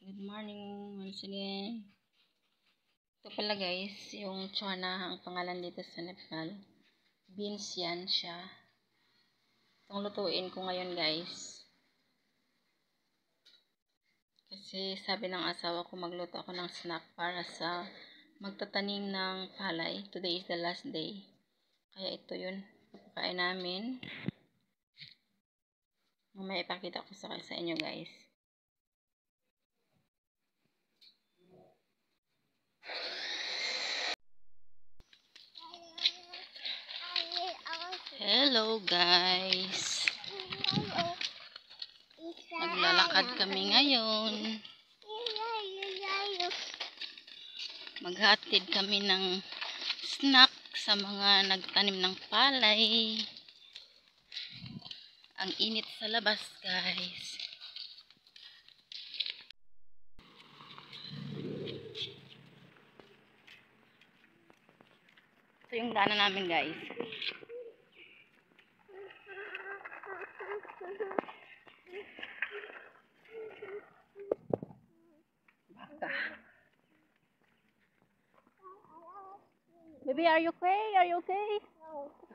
Good morning once again. Ito pala guys, yung chana ang pangalan dito sa Nepal. Beans yan siya. Itong lutuin ko ngayon guys. Kasi sabi ng asawa ko magluto ako ng snack para sa magtatanim ng palay. Today is the last day. Kaya ito yun. Pagkain namin. Mamaya ipakita ko sa inyo guys. Hello guys. Maglalakad kami ngayon. Maghatid kami ng snack sa mga nagtanim ng palay. Ang init sa labas guys. Ito yung daanan namin guys. Baka. Baby, are you okay? Are you okay?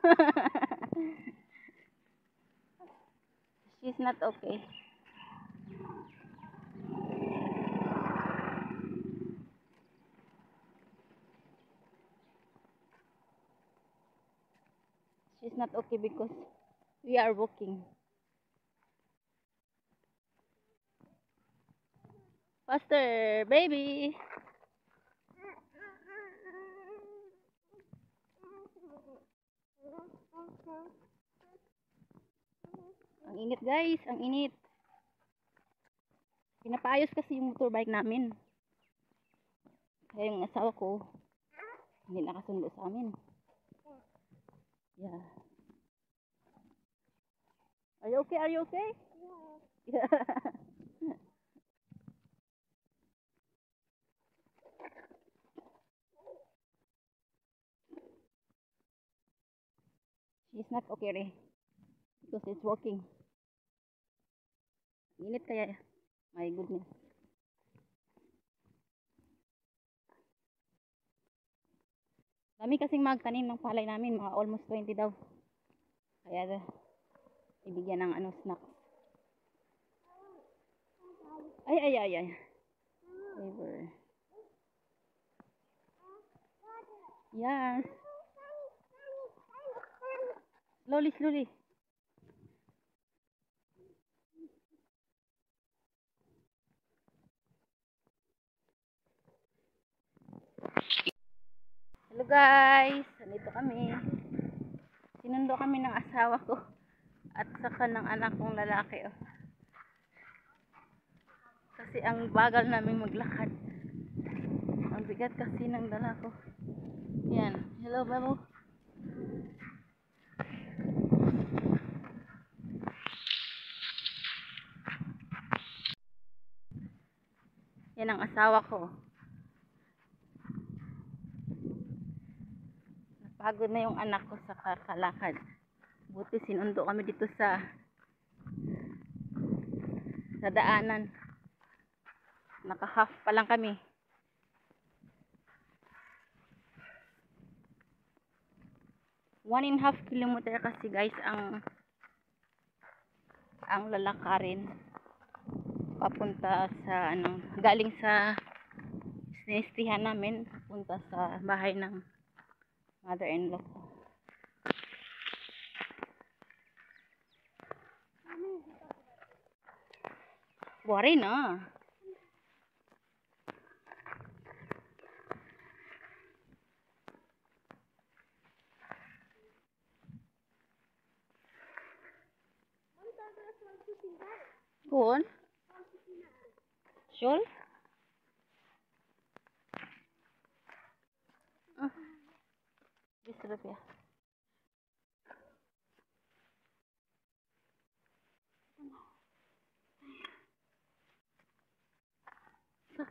She's not okay. Not okay because we are walking. Faster, baby. Ang init guys, ang init. Pinapaayos kasi yung motorbike namin. Kaya yung asawa ko, hindi nakasundo sa amin. Yeah. Are you okay? Are you okay? Yeah. She's not okay rin. Because it's walking. Init kaya. My goodness. Dami kasing magtanim ng palay namin. Mga almost 20 daw. Kaya ibigyan ng ano, snacks. Ay, ay, ay, ay. Flavor. Yes. Slowly, slowly. Hello guys, nandito kami. Sinundo kami ng asawa ko at saka ng anak kong lalaki. Oh. Kasi ang bagal namin maglakad. Ang bigat kasi ng dala ko. Yan. Hello, babo. Yan ang asawa ko. Napagod na yung anak ko sa kakalakad. Buti sinundo kami dito sa sa daanan. Naka-half pa lang kami. One and half kilometer kasi guys ang ang lalakarin papunta sa ano galing sa sinistihan namin papunta sa bahay ng mother-in-law ko. Bỏ nữa Gol. Sol. बीस रुपया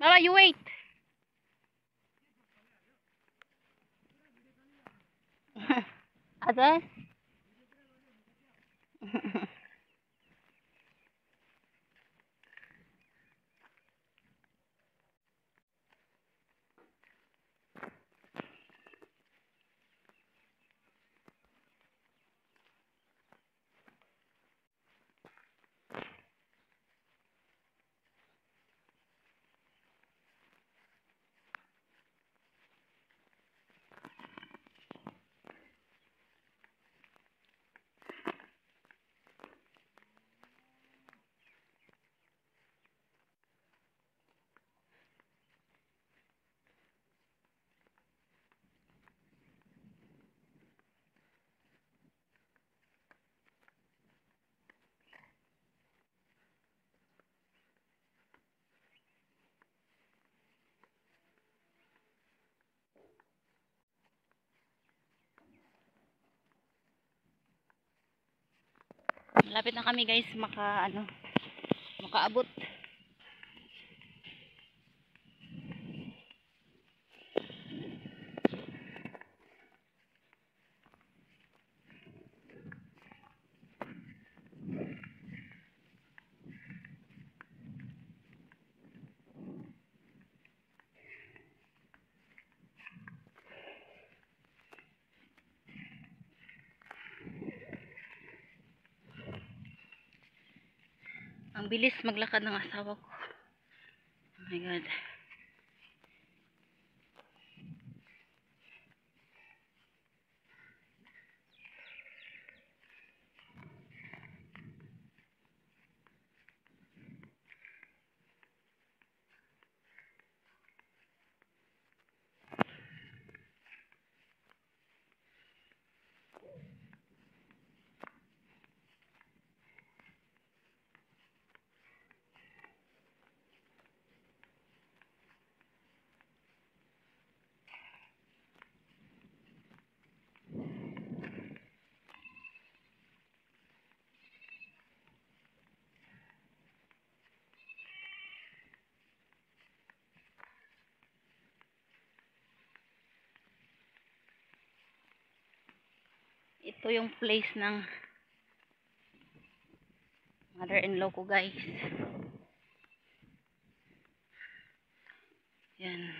Baba, you wait. Others? Malapit na kami guys maka ano makaabot. Ang bilis maglakad ng asawa ko. Oh my God. Ito yung place ng mother-in-law ko guys. Yan.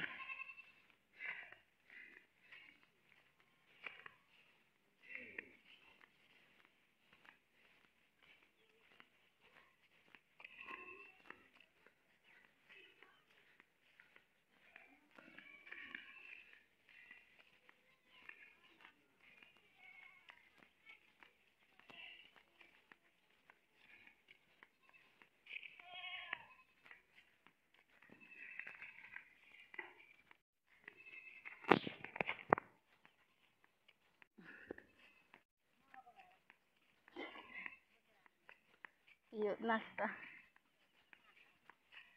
Yun, nasta.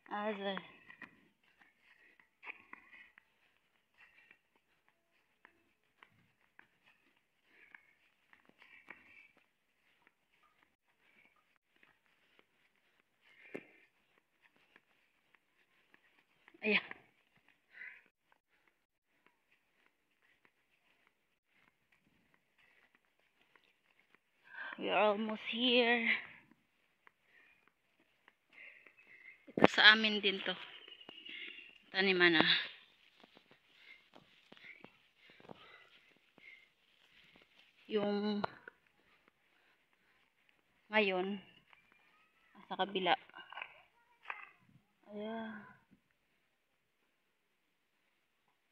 Azar. Ayan. We are almost here. Ito sa amin din to. Taniman na. Yung ngayon sa kabila. Ayan.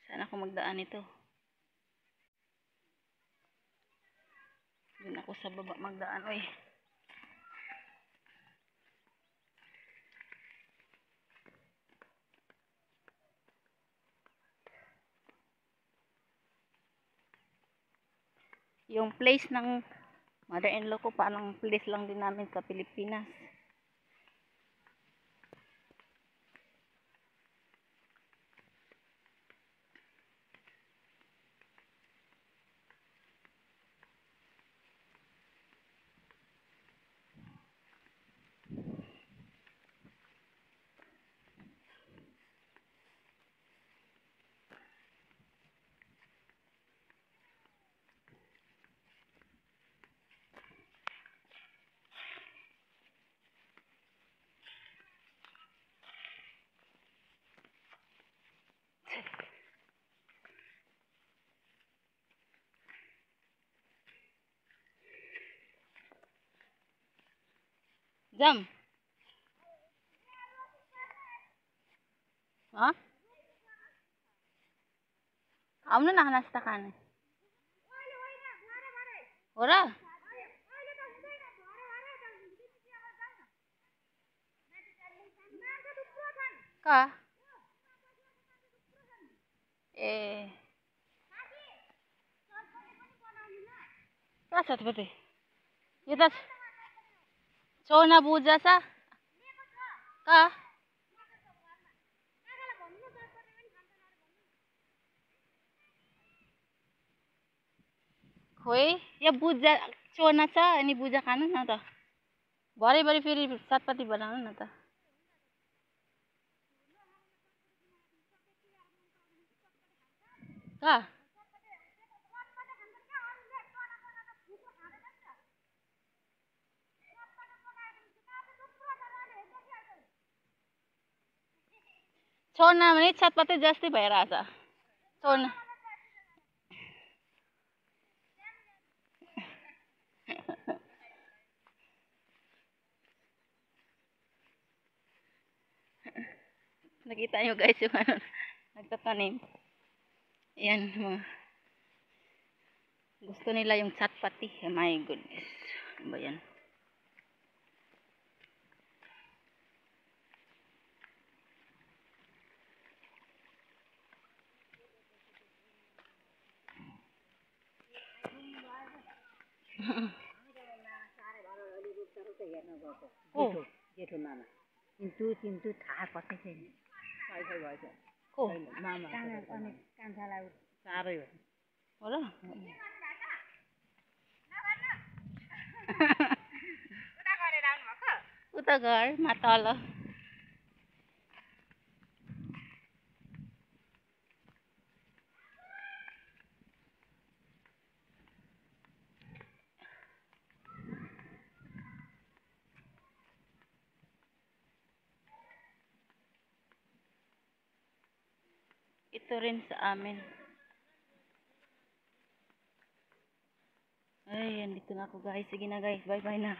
Saan ako magdaan ito? Doon ako sa baba magdaan. Uy. Yung place ng mother-in-law ko, parang place lang din namin sa Pilipinas. Ha? आउनु न नास्ता खाने हो र ए कहाँ छ त यो त चौना बुझा छ? कहाँ खोइ यो बुझा चोना छ अनि बुझा खानु न त। भरेभरि फेरि सातपट्टि बनाउनु न त। कहाँ चोना भने छतपत्ती जस्तै भइरहेछ चोना Nakita nyo guys yung ano, nagtatanim. Ayan, mga gusto nila yung chatpati. Oh my goodness. Ano ba yan? जेठो जेठो मामा थाहा कसै छैन खै खै भएछ को छैन मामा अनि कान्छालाई साह्रै हो हो र उता घरमा तल Ito rin sa amin. Ay, andito na ako guys. Sige na guys. Bye-bye na.